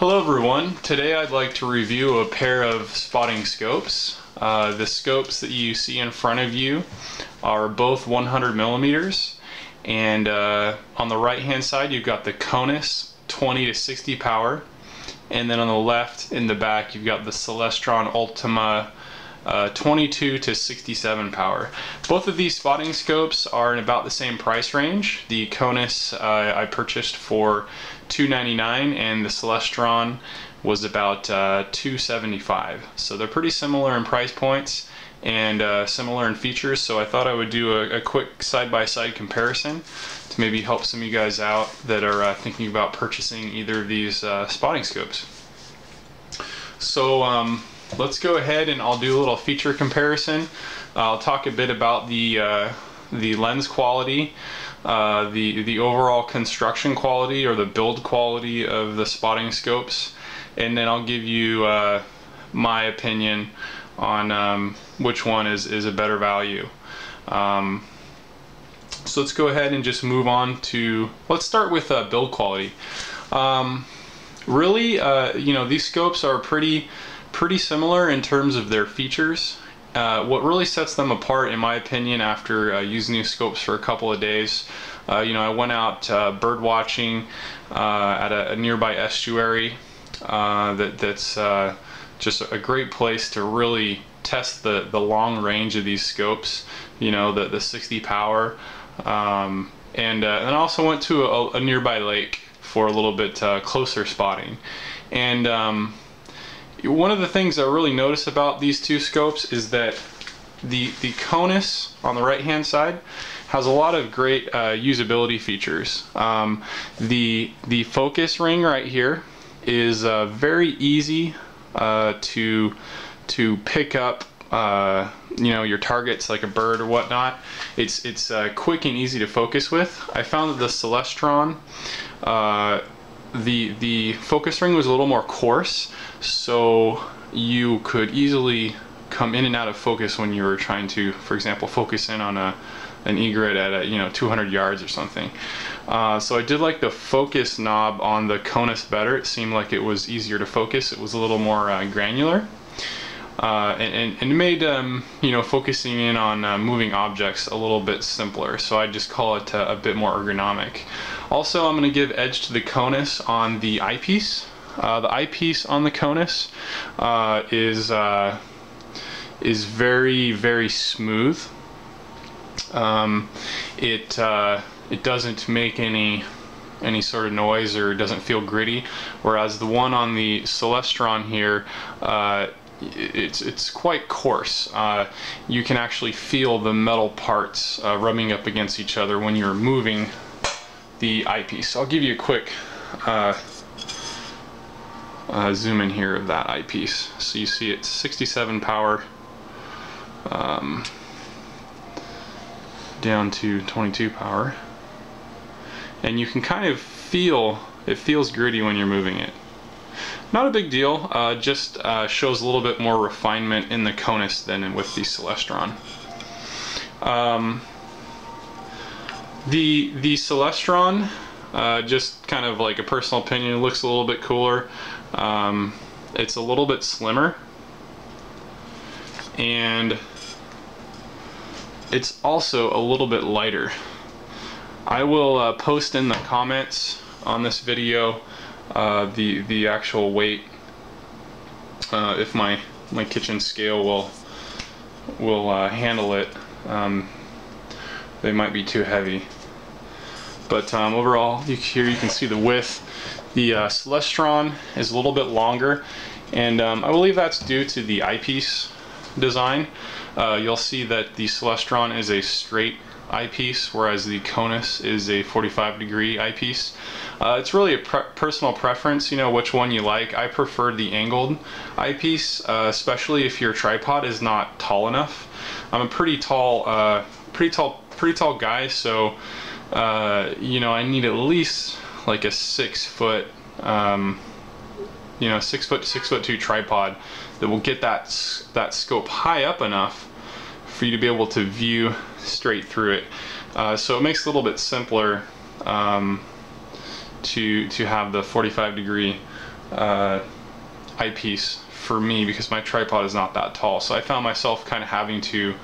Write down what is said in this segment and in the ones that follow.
Hello everyone. Today I'd like to review a pair of spotting scopes. Uh, the scopes that you see in front of you are both 100 millimeters and uh, on the right hand side you've got the Konus 20 to 60 power and then on the left in the back you've got the Celestron Ultima uh, 22 to 67 power. Both of these spotting scopes are in about the same price range. The Konus uh, I purchased for 299 and the Celestron was about uh, 275 so they're pretty similar in price points and uh, similar in features so I thought I would do a, a quick side-by-side -side comparison to maybe help some of you guys out that are uh, thinking about purchasing either of these uh, spotting scopes. So um, let's go ahead and I'll do a little feature comparison. I'll talk a bit about the uh, the lens quality uh, the the overall construction quality or the build quality of the spotting scopes and then I'll give you uh, my opinion on um, which one is, is a better value. Um, so let's go ahead and just move on to, let's start with uh, build quality. Um, really, uh, you know, these scopes are pretty, pretty similar in terms of their features. Uh, what really sets them apart, in my opinion, after uh, using these scopes for a couple of days, uh, you know, I went out uh, bird watching uh, at a, a, nearby estuary that, that's just a great place to really test the, the long range of these scopes, you know, the, the 60 power. Um, and, and I also went to a, a, nearby lake for a little bit closer spotting. And um, one of the things I really notice about these two scopes is that the, the Konus on the right hand side has a lot of great uh, usability features. Um, the, the focus ring right here is uh, very easy uh, to to pick up uh, you know your targets like a bird or whatnot. It's it's uh, quick and easy to focus with. I found that the Celestron, uh, the the focus ring was a little more coarse, so you could easily come in and out of focus when you were trying to, for example, focus in on a an egret at a, you know 200 yards or something. Uh, so I did like the focus knob on the Konus better. It seemed like it was easier to focus. It was a little more uh, granular. Uh, and, and, it made um, you know focusing in on uh, moving objects a little bit simpler so I just call it uh, a bit more ergonomic also I'm going to give edge to the Konus on the eyepiece uh, the eyepiece on the Konus uh, is is very very smooth um, it uh, it doesn't make any any sort of noise or doesn't feel gritty whereas the one on the Celestron here uh, it's it's quite coarse. Uh, you can actually feel the metal parts uh, rubbing up against each other when you're moving the eyepiece. I'll give you a quick uh, uh zoom in here of that eyepiece. So you see it's 67 power. Um, down to 22 power and you can kind of feel it feels gritty when you're moving it not a big deal uh, just uh, shows a little bit more refinement in the Konus than with the Celestron um, the the Celestron uh, just kind of like a personal opinion looks a little bit cooler um, it's a little bit slimmer and it's also a little bit lighter. I will uh, post in the comments on this video uh, the the actual weight uh, if my my kitchen scale will will uh, handle it. Um, they might be too heavy, but um, overall, you, here you can see the width. The uh, Celestron is a little bit longer, and um, I believe that's due to the eyepiece design uh, you'll see that the Celestron is a straight eyepiece, whereas the Konus is a 45 degree eyepiece. Uh, it's really a pre personal preference, you know, which one you like. I prefer the angled eyepiece, uh, especially if your tripod is not tall enough. I'm a pretty tall, uh, pretty tall, pretty tall guy, so uh, you know, I need at least like a six foot um, you know six foot six foot two tripod that will get that that scope high up enough for you to be able to view straight through it. Uh, so it makes it a little bit simpler um, to to have the 45 degree uh, eyepiece for me because my tripod is not that tall. So I found myself kind of having to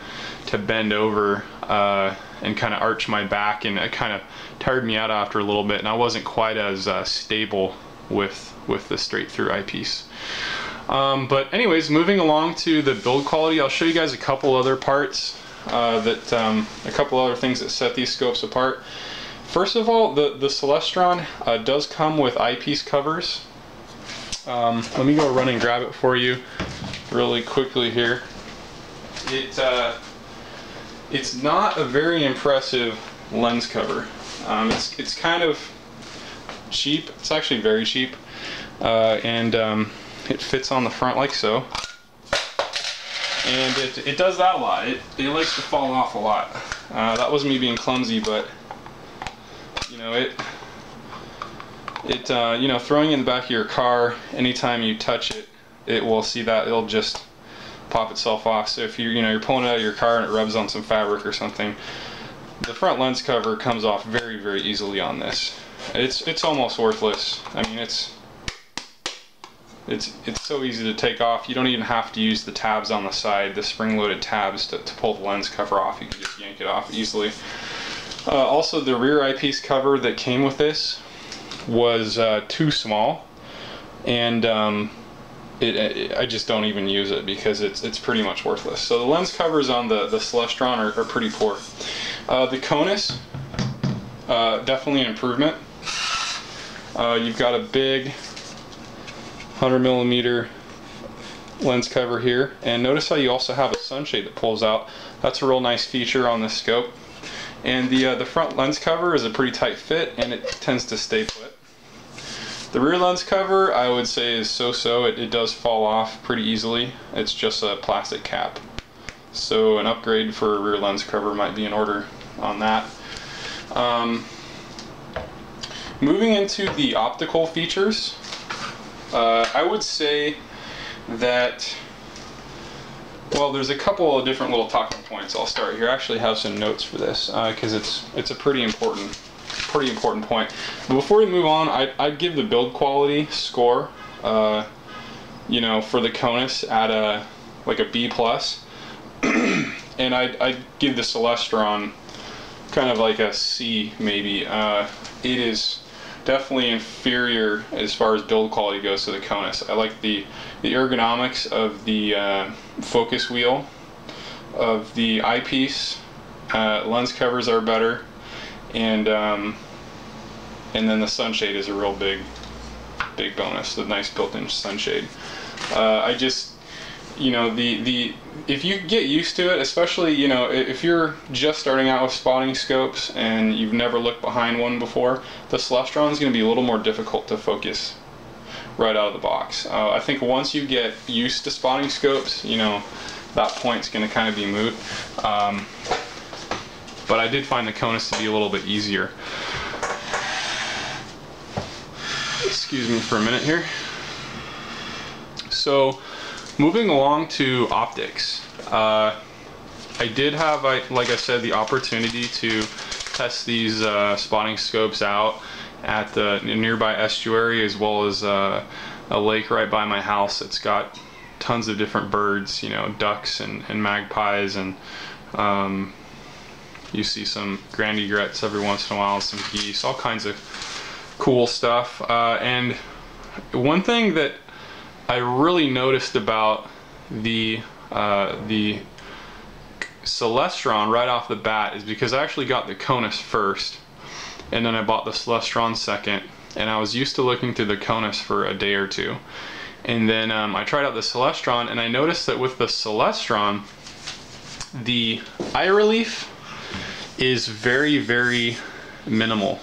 to bend over uh, and kind of arch my back, and it kind of tired me out after a little bit, and I wasn't quite as uh, stable with with the straight through eyepiece. Um, but anyways, moving along to the build quality, I'll show you guys a couple other parts uh, that um, a couple other things that set these scopes apart. First of all, the the Celestron uh, does come with eyepiece covers. Um, let me go run and grab it for you really quickly here. It uh, it's not a very impressive lens cover. Um, it's it's kind of cheap. It's actually very cheap, uh, and um, it fits on the front like so. And it, it does that a lot. It, it likes to fall off a lot. Uh, that was me being clumsy, but you know it it uh, you know throwing in the back of your car anytime you touch it it will see that it'll just pop itself off. So if you you know you're pulling it out of your car and it rubs on some fabric or something the front lens cover comes off very very easily on this. It's it's almost worthless. I mean it's it's it's so easy to take off. You don't even have to use the tabs on the side the spring-loaded tabs to, to pull the lens cover off. You can just yank it off easily. Uh, also the rear eyepiece cover that came with this was uh, too small. And um, it, it, I just don't even use it because it's it's pretty much worthless. So the lens covers on the, the Celestron are, are pretty poor. Uh, the Konus, uh, definitely an improvement. Uh, you've got a big 100 millimeter lens cover here and notice how you also have a sunshade that pulls out. That's a real nice feature on this scope. And the, uh, the front lens cover is a pretty tight fit and it tends to stay put. The rear lens cover I would say is so-so. It, it does fall off pretty easily. It's just a plastic cap. So an upgrade for a rear lens cover might be in order on that. Um, moving into the optical features, uh, I would say that well, there's a couple of different little talking points. I'll start here. I actually have some notes for this because uh, it's it's a pretty important pretty important point. But before we move on, I, I'd give the build quality score, uh, you know, for the Konus at a like a B plus, and I'd, I'd give the Celestron kind of like a C maybe. Uh, it is definitely inferior as far as build quality goes to the Konus. I like the the ergonomics of the uh, focus wheel, of the eyepiece. Uh, lens covers are better, and um, and then the sunshade is a real big, big bonus. The nice built-in sunshade. Uh, I just you know the the if you get used to it especially you know if you're just starting out with spotting scopes and you've never looked behind one before the Celestron is going to be a little more difficult to focus right out of the box uh, I think once you get used to spotting scopes you know that point's going to kind of be moot um, but I did find the Konus to be a little bit easier excuse me for a minute here so Moving along to optics, uh, I did have, like I said, the opportunity to test these uh, spotting scopes out at the nearby estuary as well as uh, a lake right by my house. It's got tons of different birds, you know, ducks and, and magpies and um, you see some grand egrets every once in a while, some geese, all kinds of cool stuff. Uh, and one thing that I really noticed about the uh, the Celestron right off the bat is because I actually got the Konus first and then I bought the Celestron second and I was used to looking through the Konus for a day or two and then um, I tried out the Celestron and I noticed that with the Celestron the eye relief is very very minimal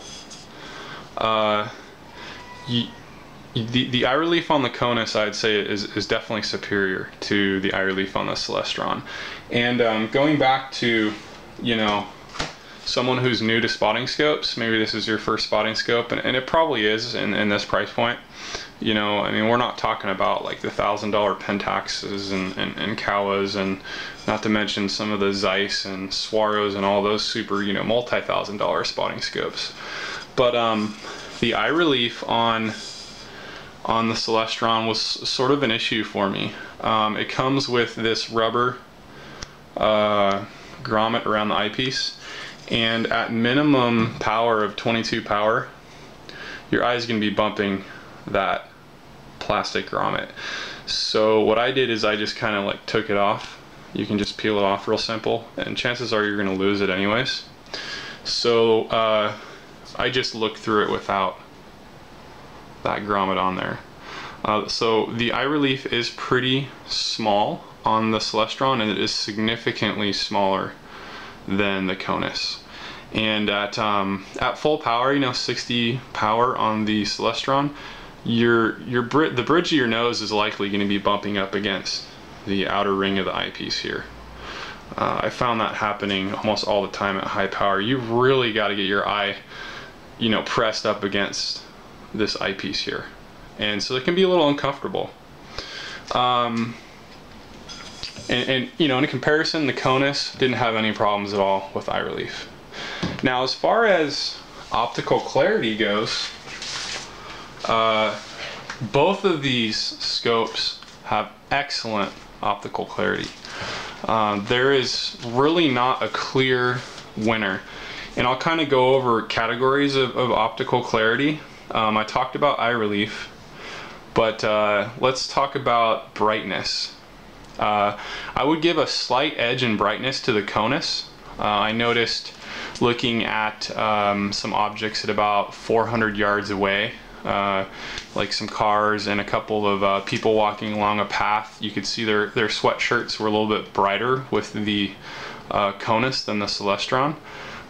uh, the, the eye relief on the Konus, I'd say, is, is definitely superior to the eye relief on the Celestron. And um, going back to, you know, someone who's new to spotting scopes, maybe this is your first spotting scope, and, and it probably is in, in this price point. You know, I mean, we're not talking about like the thousand dollar Pentaxes and, and, and Kowas, and not to mention some of the Zeiss and Swaros and all those super, you know, multi thousand dollar spotting scopes. But um, the eye relief on on the Celestron was sort of an issue for me. Um, it comes with this rubber uh, grommet around the eyepiece and at minimum power of 22 power your eye is going to be bumping that plastic grommet. So what I did is I just kind of like took it off. You can just peel it off real simple and chances are you're going to lose it anyways. So uh, I just looked through it without that grommet on there. Uh, so the eye relief is pretty small on the Celestron and it is significantly smaller than the Konus. And at um, at full power, you know, 60 power on the Celestron, your your the bridge of your nose is likely going to be bumping up against the outer ring of the eyepiece here. Uh, I found that happening almost all the time at high power. You've really got to get your eye, you know, pressed up against this eyepiece here, and so it can be a little uncomfortable. Um, and, and, you know, in comparison, the Konus didn't have any problems at all with eye relief. Now, as far as optical clarity goes, uh, both of these scopes have excellent optical clarity. Uh, there is really not a clear winner. And I'll kind of go over categories of, of optical clarity. Um, I talked about eye relief, but uh, let's talk about brightness. Uh, I would give a slight edge in brightness to the Konus. Uh, I noticed looking at um, some objects at about 400 yards away, uh, like some cars and a couple of uh, people walking along a path. You could see their, their sweatshirts were a little bit brighter with the uh, Konus than the Celestron,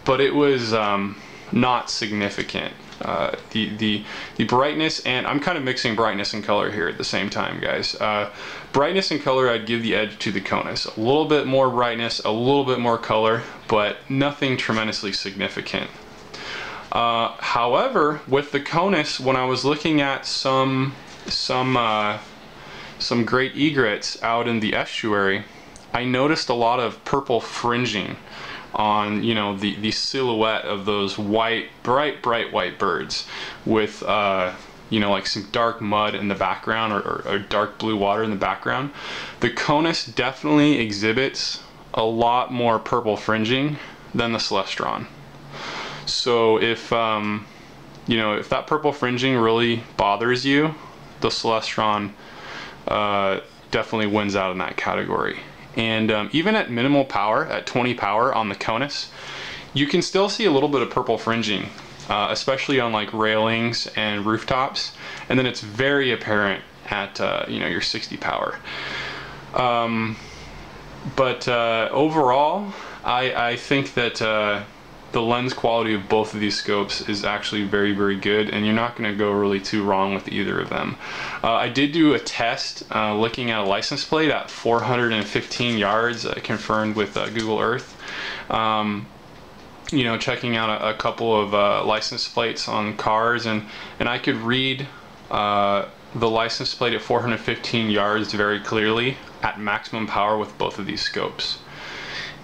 but it was um, not significant. Uh, the, the, the brightness, and I'm kind of mixing brightness and color here at the same time, guys. Uh, brightness and color, I'd give the edge to the Konus. A little bit more brightness, a little bit more color, but nothing tremendously significant. Uh, however, with the Konus, when I was looking at some some uh, some great egrets out in the estuary, I noticed a lot of purple fringing on you know the the silhouette of those white bright bright white birds with uh, you know like some dark mud in the background or, or, or dark blue water in the background. The Konus definitely exhibits a lot more purple fringing than the Celestron so if um, you know if that purple fringing really bothers you the Celestron uh, definitely wins out in that category and um, even at minimal power, at 20 power on the Konus, you can still see a little bit of purple fringing, uh, especially on like railings and rooftops. And then it's very apparent at uh, you know your 60 power. Um, but uh, overall, I, I think that uh, the lens quality of both of these scopes is actually very very good and you're not going to go really too wrong with either of them. Uh, I did do a test uh, looking at a license plate at 415 yards uh, confirmed with uh, Google Earth. Um, you know checking out a, a couple of uh, license plates on cars and and I could read uh, the license plate at 415 yards very clearly at maximum power with both of these scopes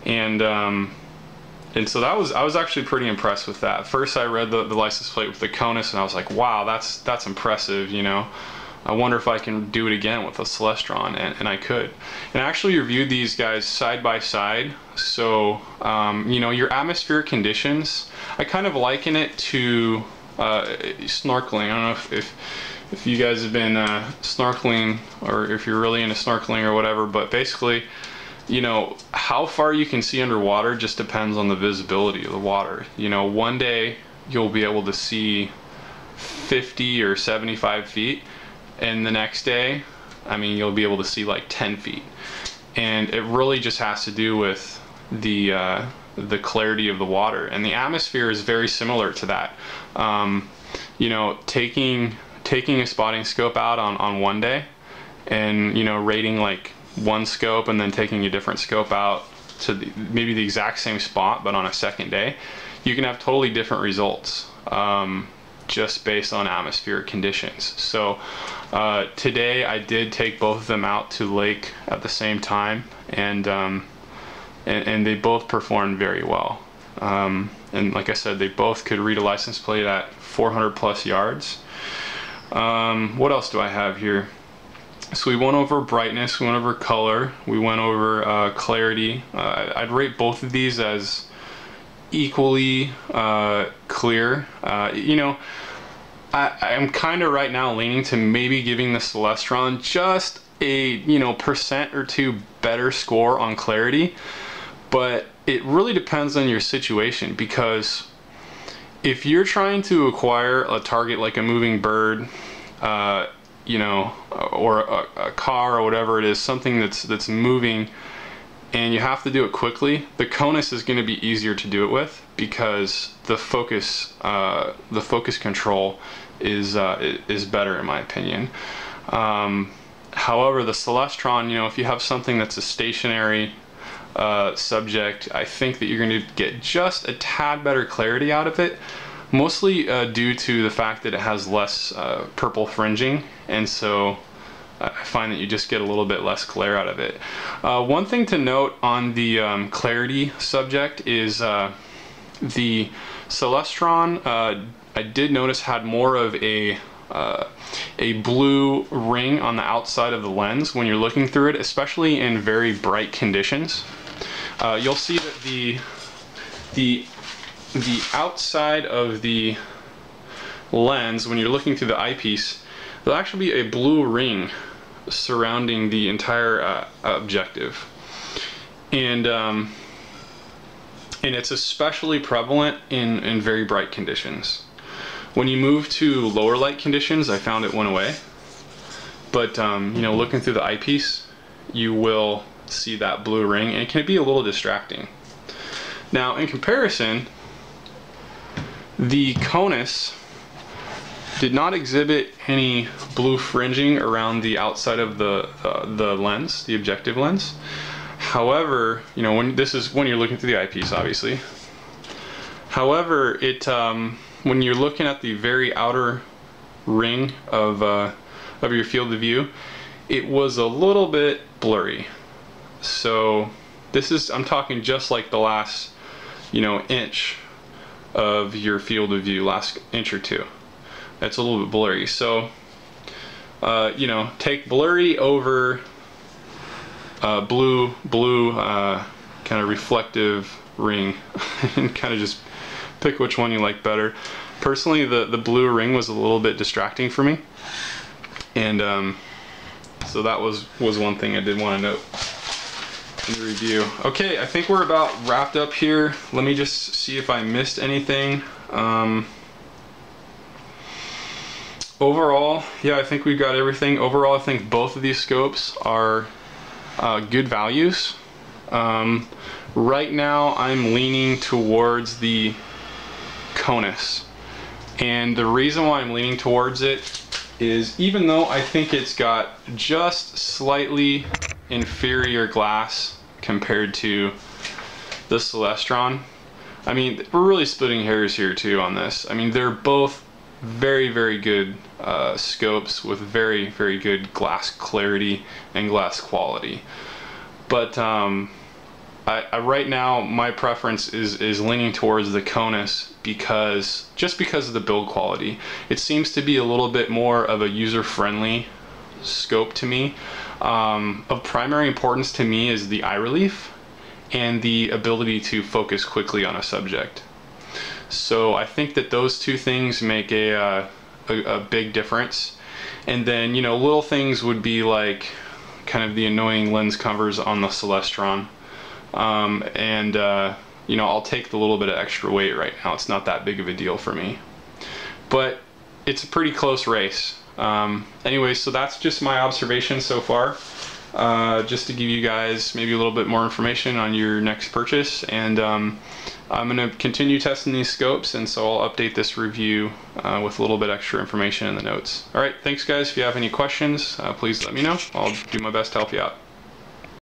and um, and so that was I was actually pretty impressed with that. First, I read the, the license plate with the Konus, and I was like, wow, that's that's impressive. You know, I wonder if I can do it again with a Celestron, and, and I could. And I actually reviewed these guys side by side. So um, you know, your atmospheric conditions, I kind of liken it to uh, snorkeling. I don't know if, if if you guys have been uh, snorkeling or if you're really into snorkeling or whatever, but basically you know, how far you can see underwater just depends on the visibility of the water. You know, one day you'll be able to see 50 or 75 feet, and the next day, I mean, you'll be able to see like 10 feet. And it really just has to do with the uh, the clarity of the water, and the atmosphere is very similar to that. Um, you know, taking taking a spotting scope out on on one day, and you know, rating like one scope and then taking a different scope out to the, maybe the exact same spot but on a second day, you can have totally different results um, just based on atmospheric conditions. So uh, today I did take both of them out to lake at the same time and, um, and, and, they both performed very well. Um, and like I said, they both could read a license plate at 400 plus yards. Um, what else do I have here? So we went over brightness, we went over color, we went over uh, clarity. Uh, I'd rate both of these as equally uh, clear. Uh, you know, I, I'm kind of right now leaning to maybe giving the Celestron just a you know percent or two better score on clarity, but it really depends on your situation because if you're trying to acquire a target like a moving bird, uh, you know, or a, a, car or whatever it is, something that's that's moving, and you have to do it quickly, the Konus is going to be easier to do it with because the focus, uh, the focus control is uh, is better in my opinion. Um, however, the Celestron, you know, if you have something that's a stationary uh, subject, I think that you're going to get just a tad better clarity out of it, mostly uh, due to the fact that it has less uh, purple fringing, and so I find that you just get a little bit less glare out of it. Uh, one thing to note on the um, clarity subject is uh, the Celestron, uh, I did notice had more of a uh, a blue ring on the outside of the lens when you're looking through it, especially in very bright conditions. Uh, you'll see that the the the outside of the lens when you're looking through the eyepiece there'll actually be a blue ring surrounding the entire uh, objective. And um, and it's especially prevalent in in very bright conditions. When you move to lower light conditions I found it went away. But um, you know looking through the eyepiece you will see that blue ring and it can be a little distracting. Now in comparison, the Konus did not exhibit any blue fringing around the outside of the, uh, the lens, the objective lens. However, you know, when this is when you're looking through the eyepiece, obviously. However, it um, when you're looking at the very outer ring of uh, of your field of view, it was a little bit blurry. So this is, I'm talking just like the last, you know, inch of your field of view, last inch or two. That's a little bit blurry. So, uh, you know, take blurry over uh, blue, blue uh, kind of reflective ring and kind of just pick which one you like better. Personally, the, the blue ring was a little bit distracting for me. And um, so that was, was one thing I did want to note the review. Okay, I think we're about wrapped up here. Let me just see if I missed anything. Um, overall, yeah, I think we've got everything. Overall, I think both of these scopes are uh, good values. Um, right now, I'm leaning towards the Konus. And the reason why I'm leaning towards it is even though I think it's got just slightly inferior glass compared to the Celestron. I mean, we're really splitting hairs here too on this. I mean, they're both very, very good uh, scopes with very, very good glass clarity and glass quality. But um, I, I, right now, my preference is, is leaning towards the Konus because, just because of the build quality. It seems to be a little bit more of a user-friendly scope to me. Um, of primary importance to me is the eye relief and the ability to focus quickly on a subject. So I think that those two things make a, uh, a, a, big difference. And then, you know, little things would be like kind of the annoying lens covers on the Celestron. Um, and, uh, you know, I'll take the little bit of extra weight right now. It's not that big of a deal for me. But it's a pretty close race. Um, anyway, so that's just my observation so far. Uh, just to give you guys maybe a little bit more information on your next purchase. And um, I'm going to continue testing these scopes, and so I'll update this review uh, with a little bit extra information in the notes. All right, thanks guys. If you have any questions, uh, please let me know. I'll do my best to help you out.